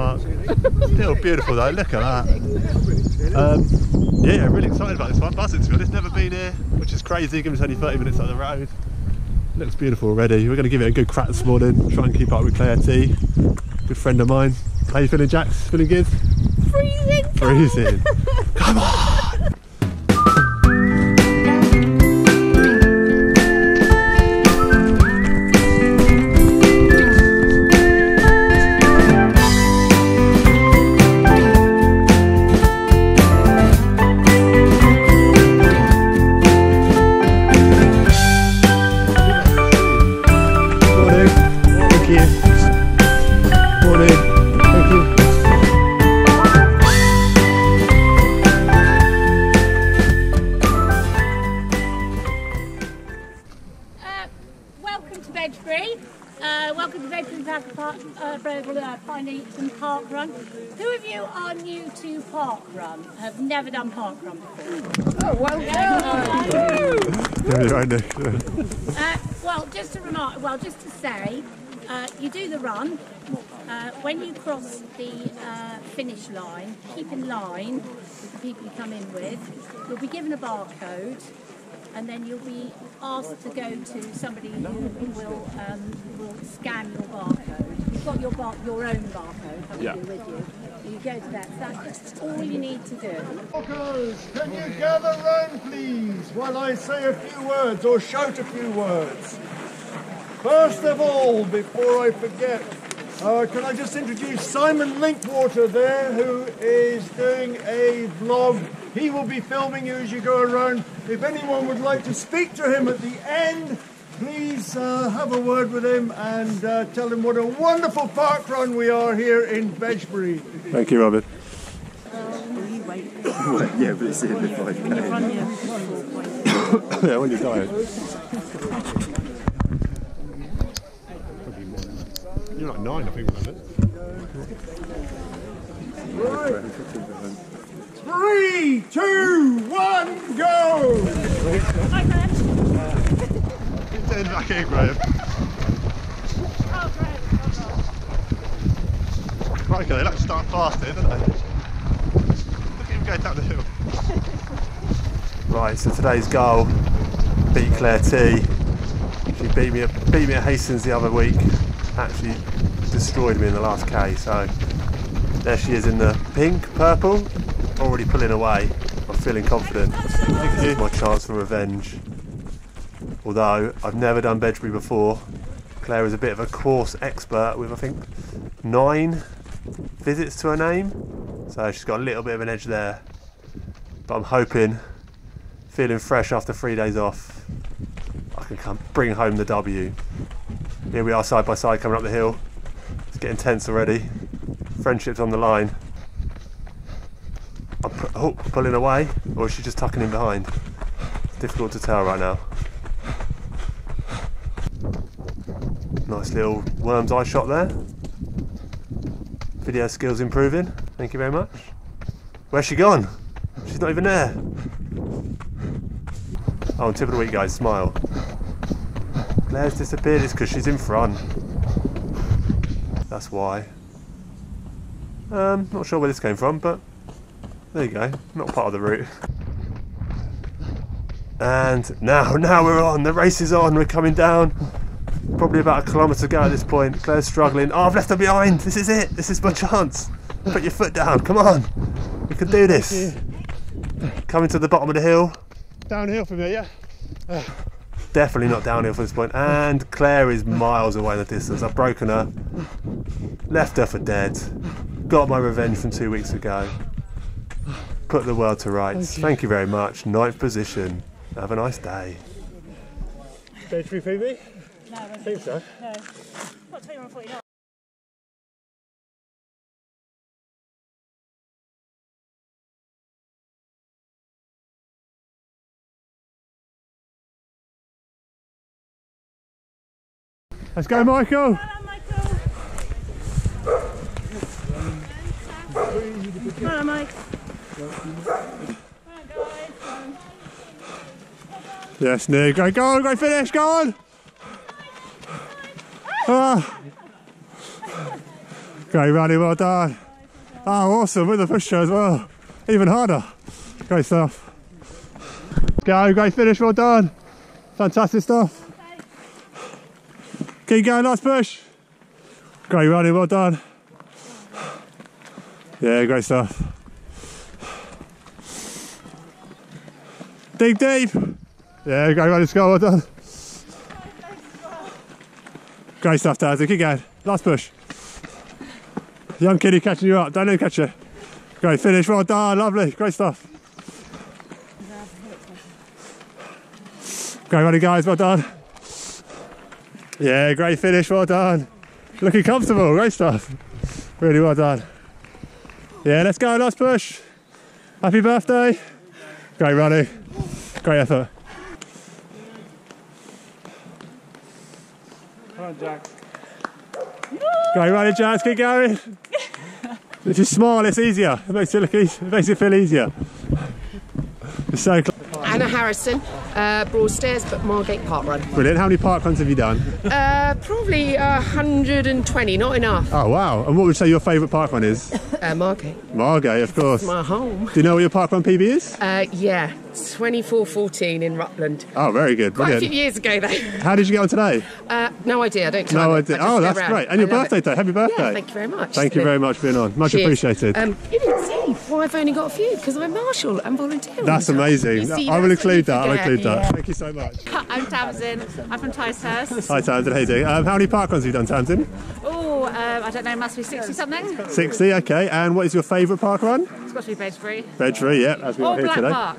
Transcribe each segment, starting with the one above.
Mark. Still beautiful though. Look at that. Um, yeah, really excited about this one. Buzzing to be honest. Never been here, which is crazy. Given it's only 30 minutes up the road. Looks beautiful already. We're going to give it a good crack this morning. Try and keep up with Claire T. Good friend of mine. How you feeling, Jax? Feeling good? Freezing. Freezing. Come on. Run? Have never done Park Run before? Oh, well Yeah, you're right, Nick. Uh, well, just to remark, well, just to say, uh, you do the run. Uh, when you cross the uh, finish line, keep in line with the people you come in with. You'll be given a barcode, and then you'll be asked to go to somebody who will um, will scan your barcode. You've got your bar- your own barcode, haven't Yeah. you, with you? You go to that. That's all you need to do. Walkers, can you gather round, please, while I say a few words or shout a few words? First of all, before I forget, uh, can I just introduce Simon Linkwater there, who is doing a vlog. He will be filming you as you go around. If anyone would like to speak to him at the end, please uh, have a word with him and uh, tell him what a wonderful park run we are here in Bedgebury. Thank you, Robin. yeah, but it's in the 5k. yeah, when you're tired. You're like nine, I think, wasn't it? Three, two, one, go! Turn back in, Graham. Right, okay, they like to start fast don't they? Look at him going down the hill. Right, so today's goal, beat Claire T. She beat me, at, beat me at Hastings the other week. Actually destroyed me in the last K, so there she is in the pink, purple, already pulling away. I'm feeling confident. This is my chance for revenge. Although I've never done Bedgebury before, Claire is a bit of a course expert with I think nine visits to her name, so she's got a little bit of an edge there. But I'm hoping, feeling fresh after three days off, I can come bring home the W. Here we are side by side coming up the hill. It's getting tense already. Friendship's on the line. I'm pu- oh, pulling away, or is she just tucking in behind? It's difficult to tell right now. Nice little worm's eye shot there. Video skills improving. Thank you very much. Where's she gone? She's not even there. Oh, tip of the week, guys, smile. Claire's disappeared. It's because she's in front. That's why. Um, not sure where this came from, but there you go. Not part of the route. And now, now we're on. The race is on. We're coming down. Probably about a kilometre to go at this point. Claire's struggling. Oh, I've left her behind. This is it. This is my chance. Put your foot down. Come on. We can do this. Coming to the bottom of the hill. Downhill from here, yeah. Definitely not downhill from this point. And Claire is miles away in the distance. I've broken her. Left her for dead. Got my revenge from two weeks ago. Put the world to rights. Thank you very much. Ninth position. Have a nice day. Bedgebury PB? No, I think so. no. 49? Let's go, Michael. Michael. Hello, Mike. Right, guys. Yes, Nick. Go, go on, go finish, go on. Ah. Great running, well done. Oh, awesome, with the push as well. Even harder. Great stuff. Go, great finish, well done. Fantastic stuff. Keep going, last push. Great running, well done. Yeah, great stuff. Deep, deep. Yeah, great running, Scott, well done. Great stuff, Taz. Keep going. Last push. Young kiddie catching you up. Don't let him catch you. Great finish. Well done. Lovely. Great stuff. Great running, guys. Well done. Yeah, great finish. Well done. Looking comfortable. Great stuff. Really well done. Yeah, let's go. Last push. Happy birthday. Great running. Great effort. Great running, Jazz. Keep going. If you smile, it's easier. It makes it look easy. It makes it feel easier. It's so close. Anna Harrison, uh, Broadstairs, but Margate Park Run. brilliant. How many park runs have you done? Uh, probably uh, 120, not enough. Oh wow! And what would you say your favourite park run is? Uh, Margate, Margate, of course. my home. Do you know what your park run PB is? Uh, yeah, 2414 in Rutland. Oh, very good. Quite a few years ago, though. How did you get on today? Uh, no idea, I don't time No it. idea. I just Oh, go that's round. great. And your I love birthday it. day. Happy birthday. Yeah, thank you very much. Thank you very much for being on. Much Cheers. appreciated. Um, you didn't see why I've only got a few, because I'm Marshall and volunteering. That's amazing. see, I will that's what you include that. I'll forget. include that. Thank you so much. I'm Tamsin. I'm from Ticehurst. Hi, Tamsin. How you doing? Um, how many park runs have you done, Tamsin? Oh, I don't know, must be 60 something. 60, okay. And what is your favourite park run? It's got to be Bedgebury. Bedgebury, yeah, as we oh, Or are here Black today. Park.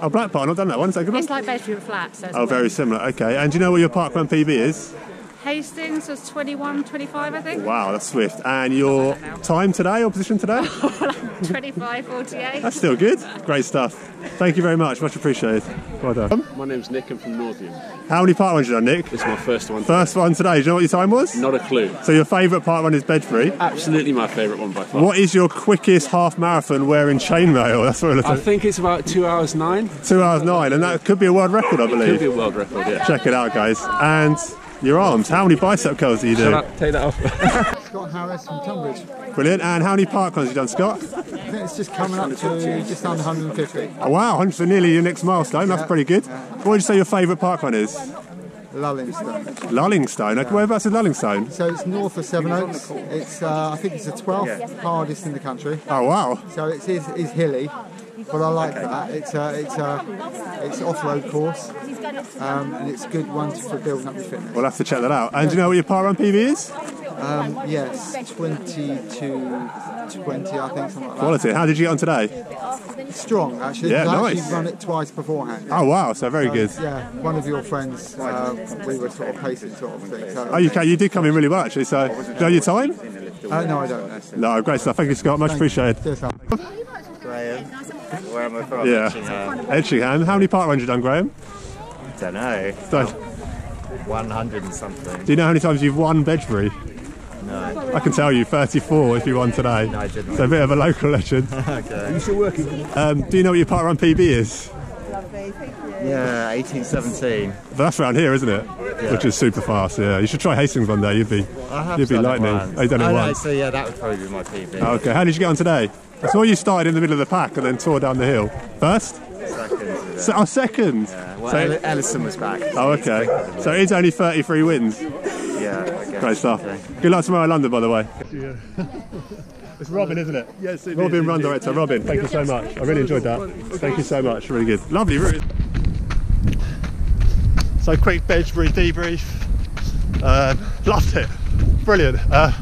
Oh, Black Park, not done that one. Is that a good one? It's like Bedgebury with flat. So it's Oh, very similar. Okay. And do you know what your park run PB is? Hastings was 21, 25, I think. Wow, that's swift. And your time today or position today? 25, 48. That's still good. Great stuff. Thank you very much. Much appreciated. Well done. My name's Nick. I'm from Northiam. How many part runs you done, Nick? This is my first one. First one today. Do you know what your time was? Not a clue. So your favourite part run is Bedgebury. Absolutely my favourite one by far. What is your quickest half marathon wearing chainmail? That's what we're I looking at. think it's about two hours nine. Two hours nine, and that could be a world record, I believe. Could believe. be a world record, yeah. Check it out, guys. And your arms. How many bicep curls do you Shut do? up, take that off. Scott Harris from Tunbridge. Brilliant. And how many park runs have you done, Scott? I think it's just coming up to just under 150. Oh, wow, 100 for nearly your next milestone. That's pretty good. What would you say your favourite park run is? Lullingstone. Lullingstone. Okay, Whereabouts is Lullingstone? So it's north of Sevenoaks. It's uh, I think it's the 12th hardest in the country. Oh, wow. So it is, is hilly, but I like that. It's a it's a it's an off-road course, um, and it's a good one for building up your fitness. We'll have to check that out. And do you know what your park run PB is? Um, yes, 20 to 20, I think something like that. Quality. How did you get on today? Strong actually. Yeah, I nice. actually run it twice beforehand. Oh, wow. So very So, good. Yeah, one of your friends, uh, we were sort of pacing sort of thing. So, Oh, you, can, you did come in really well, actually. So, do you know your time? uh, no, I don't know. No, great stuff. Thank you, Scott. Much appreciated. Cheers, Sam. Graham. Where am I from? Yeah. Etchingham. How many park runs you done, Graham? I don't know. So, 100 and something. do you know how many times you've won Bedgebury? No. I can tell you, 34 if you won today. No, I didn't. So a bit of a local legend. Okay. Um, do you know what your part run PB is? Lovely. Yeah, 1817. But that's around here, isn't it? Yeah. Which is super fast. Yeah, you should try Hastings one day. You'd be, I have you'd be done it lightning. once. Oh, you done it oh, no, once. so yeah, that would probably be my PB. Okay, how did you get on today? I saw you started in the middle of the pack and then tore down the hill. First? Seconds. is it? Se- oh, second. Yeah, well, So- Ellison was back. oh, okay. So it's only 33 wins. Yeah, Great stuff. Okay. Good luck tomorrow in London, by the way. it's Robin, isn't it? Yes, it Robin, run director. Robin, thank you so much. I really enjoyed that. Thank you so much. Really good. Lovely route. So quick Bedgebury debrief. Um, loved it. Brilliant. Uh,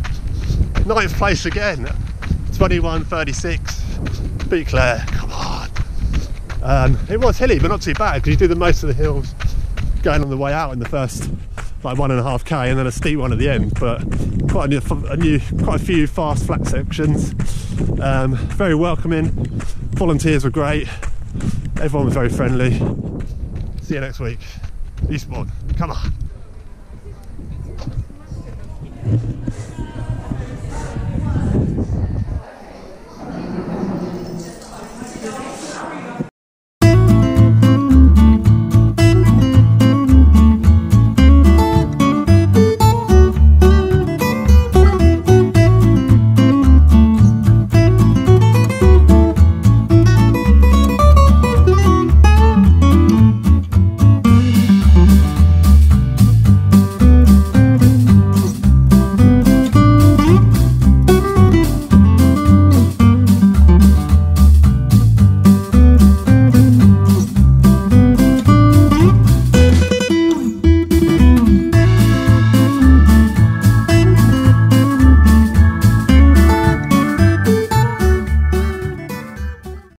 ninth place again. 21.36. Beat Claire. Come on. Um, it was hilly, but not too bad because you do the most of the hills going on the way out in the first like one and a half k, and then a steep one at the end. But quite a new, a new quite a few fast flat sections. Um, very welcoming. Volunteers were great. Everyone was very friendly. See you next week. Eastbourne, come on.